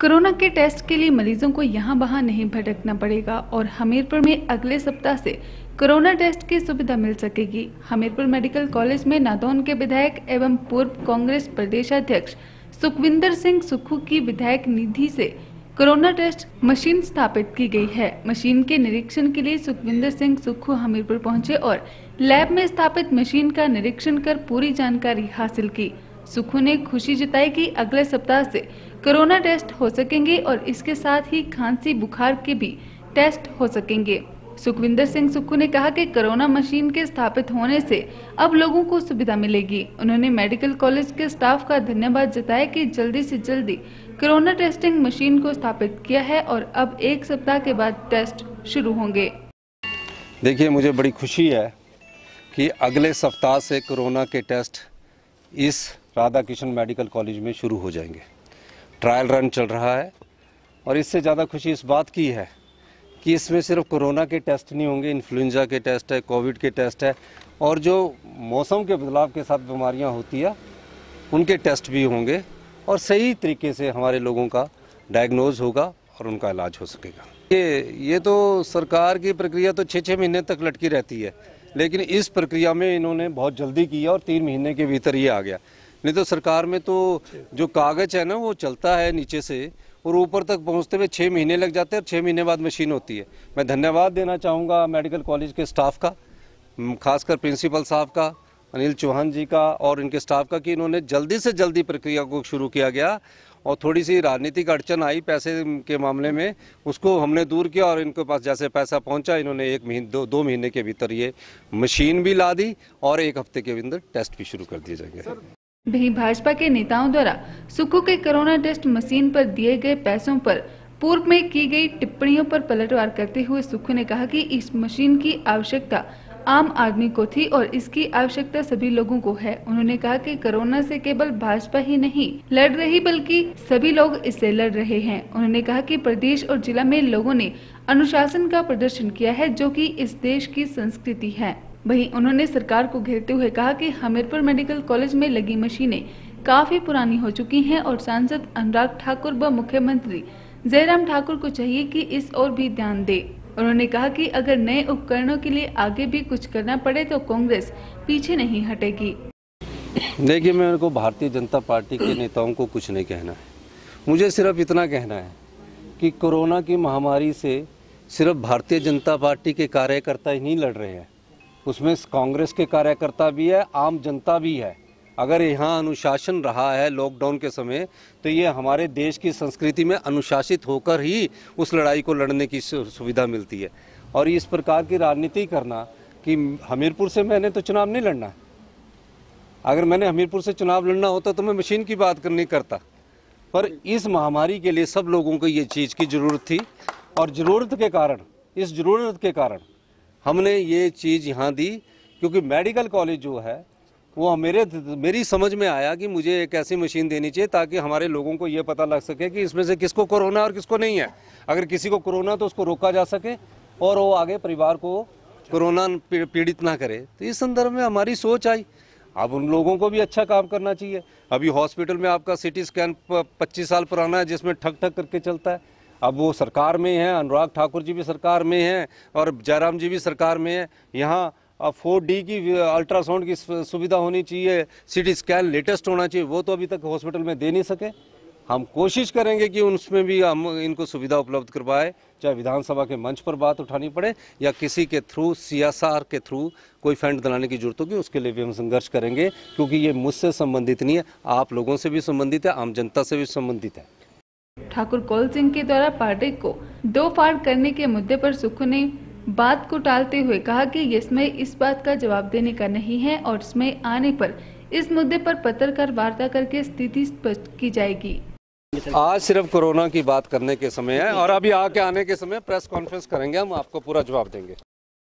Corona के test के लिए मरीजों को यहाँ वहाँ नहीं भटकना पड़ेगा और हमीरपुर में अगले सप्ताह से कोरोना टेस्ट की सुविधा मिल सकेगी। हमीरपुर मेडिकल कॉलेज में नादौन के विधायक एवं पूर्व कांग्रेस प्रदेशाध्यक्ष सुखविंदर सिंह सुक्खू की विधायक निधि से कोरोना टेस्ट मशीन स्थापित की गई है। मशीन के निरीक्षण के लिए सुखविंदर सिंह सुक्खू हमीरपुर पहुँचे और लैब में स्थापित मशीन का निरीक्षण कर पूरी जानकारी हासिल की। सुखू ने खुशी जताई कि अगले सप्ताह से कोरोना टेस्ट हो सकेंगे और इसके साथ ही खांसी, बुखार के भी टेस्ट हो सकेंगे। सुखविंदर सिंह सुक्खू ने कहा कि कोरोना मशीन के स्थापित होने से अब लोगों को सुविधा मिलेगी। उन्होंने मेडिकल कॉलेज के स्टाफ का धन्यवाद जताया कि जल्दी से जल्दी कोरोना टेस्टिंग मशीन को स्थापित किया है और अब एक सप्ताह के बाद टेस्ट शुरू होंगे। देखिए, मुझे बड़ी खुशी है कि अगले सप्ताह से कोरोना के टेस्ट इस राधा कृष्ण मेडिकल कॉलेज में शुरू हो जाएँगे। ट्रायल रन चल रहा है और इससे ज़्यादा खुशी इस बात की है कि इसमें सिर्फ़ कोरोना के टेस्ट नहीं होंगे इन्फ्लुन्जा के टेस्ट है, कोविड के टेस्ट है और जो मौसम के बदलाव के साथ बीमारियाँ होती है, उनके टेस्ट भी होंगे और सही तरीके से हमारे लोगों का डायग्नोज होगा और उनका इलाज हो सकेगा। ये ये तो सरकार की प्रक्रिया तो छः छः महीने तक लटकी रहती है, लेकिन इस प्रक्रिया में इन्होंने बहुत जल्दी की है और तीन महीने के भीतर ये आ गया। नहीं तो सरकार में तो जो कागज़ है ना, वो चलता है नीचे से और ऊपर तक पहुँचते हुए छः महीने लग जाते हैं और छः महीने बाद मशीन होती है। मैं धन्यवाद देना चाहूँगा मेडिकल कॉलेज के स्टाफ का खासकर प्रिंसिपल साहब का, अनिल चौहान जी का और इनके स्टाफ का कि इन्होंने जल्दी से जल्दी प्रक्रिया को शुरू किया गया और थोड़ी सी राजनीतिक अड़चन आई पैसे के मामले में, उसको हमने दूर किया और इनके पास जैसे पैसा पहुँचा, इन्होंने एक महीने, दो दो महीने के भीतर ये मशीन भी ला दी और एक हफ़्ते के अंदर टेस्ट भी शुरू कर दिए जाएँगे। वहीं भाजपा के नेताओं द्वारा सुखू के कोरोना टेस्ट मशीन पर दिए गए पैसों पर पूर्व में की गई टिप्पणियों पर पलटवार करते हुए सुखू ने कहा कि इस मशीन की आवश्यकता आम आदमी को थी और इसकी आवश्यकता सभी लोगों को है। उन्होंने कहा कि कोरोना से केवल भाजपा ही नहीं, लड़ रही बल्कि सभी लोग इससे लड़ रहे हैं। उन्होंने कहा कि प्रदेश और जिला में लोगों ने अनुशासन का प्रदर्शन किया है, जो कि इस देश की संस्कृति है। वहीं उन्होंने सरकार को घेरते हुए कहा कि हमीरपुर मेडिकल कॉलेज में लगी मशीनें काफ़ी पुरानी हो चुकी हैं और सांसद अनुराग ठाकुर व मुख्यमंत्री जयराम ठाकुर को चाहिए कि इस ओर भी ध्यान दे। उन्होंने कहा कि अगर नए उपकरणों के लिए आगे भी कुछ करना पड़े तो कांग्रेस पीछे नहीं हटेगी। देखिए मेरे को भारतीय जनता पार्टी के नेताओं को कुछ नहीं कहना है। मुझे सिर्फ़ इतना कहना है कि कोरोना की महामारी से सिर्फ़ भारतीय जनता पार्टी के कार्यकर्ता ही नहीं लड़ रहे हैं। उसमें कांग्रेस के कार्यकर्ता भी है, आम जनता भी है। अगर यहाँ अनुशासन रहा है लॉकडाउन के समय तो ये हमारे देश की संस्कृति में अनुशासित होकर ही उस लड़ाई को लड़ने की सुविधा मिलती है। और इस प्रकार की राजनीति करना कि हमीरपुर से मैंने तो चुनाव नहीं लड़ना। अगर मैंने हमीरपुर से चुनाव लड़ना होता तो मैं मशीन की बात करनी करता। पर इस महामारी के लिए सब लोगों को ये चीज़ की ज़रूरत थी। और ज़रूरत के कारण, इस ज़रूरत के कारण हमने ये चीज़ यहाँ दी, क्योंकि मेडिकल कॉलेज जो है, वो मेरे मेरी समझ में आया कि मुझे एक ऐसी मशीन देनी चाहिए ताकि हमारे लोगों को ये पता लग सके कि इसमें से किसको कोरोना और किसको नहीं है। अगर किसी को कोरोना तो उसको रोका जा सके और वो आगे परिवार को कोरोना पीड़ित ना करे। तो इस संदर्भ में हमारी सोच आई, अब उन लोगों को भी अच्छा काम करना चाहिए। अभी हॉस्पिटल में आपका सिटी स्कैन पच्चीस साल पुराना है, जिसमें ठक ठक करके चलता है। अब वो सरकार में है, अनुराग ठाकुर जी भी सरकार में हैं और जयराम जी भी सरकार में है। यहाँ अब फोर डी की अल्ट्रासाउंड की सुविधा होनी चाहिए सिटी स्कैन लेटेस्ट होना चाहिए, वो तो अभी तक हॉस्पिटल में दे नहीं सके। हम कोशिश करेंगे कि उसमें भी हम इनको सुविधा उपलब्ध करवाए, चाहे विधानसभा के मंच पर बात उठानी पड़े या किसी के थ्रू सीएसआर के थ्रू कोई फंड दिलाने की ज़रूरत होगी, उसके लिए भी हम संघर्ष करेंगे, क्योंकि ये मुझसे संबंधित नहीं है, आप लोगों से भी संबंधित है, आम जनता से भी संबंधित है। ठाकुर कौल सिंह के द्वारा पार्टी को दो फाड़ करने के मुद्दे पर सुख ने बात को टालते हुए कहा कि इसमें इस बात का जवाब देने का नहीं है और इसमें आने पर इस मुद्दे पर पत्रकार वार्ता करके स्थिति स्पष्ट की जाएगी। आज सिर्फ़ कोरोना की बात करने के समय है और अभी आके आने के समय प्रेस कॉन्फ्रेंस करेंगे, हम आपको पूरा जवाब देंगे।